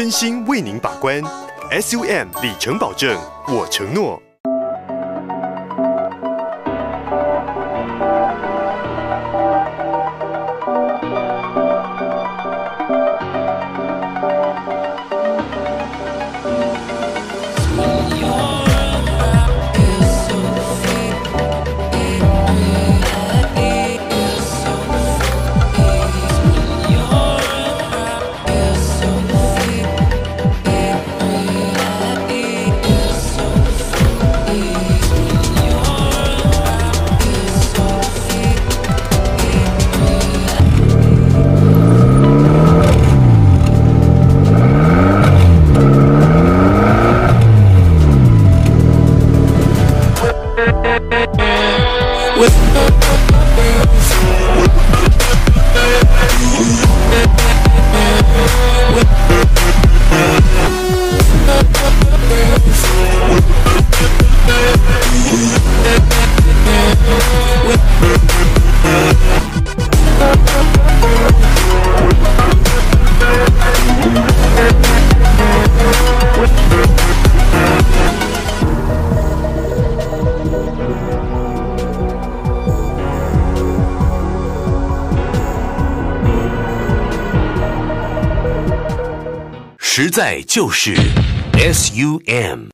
真心为您把关，SUM 里程保证，我承诺。with 实在就是 S U M。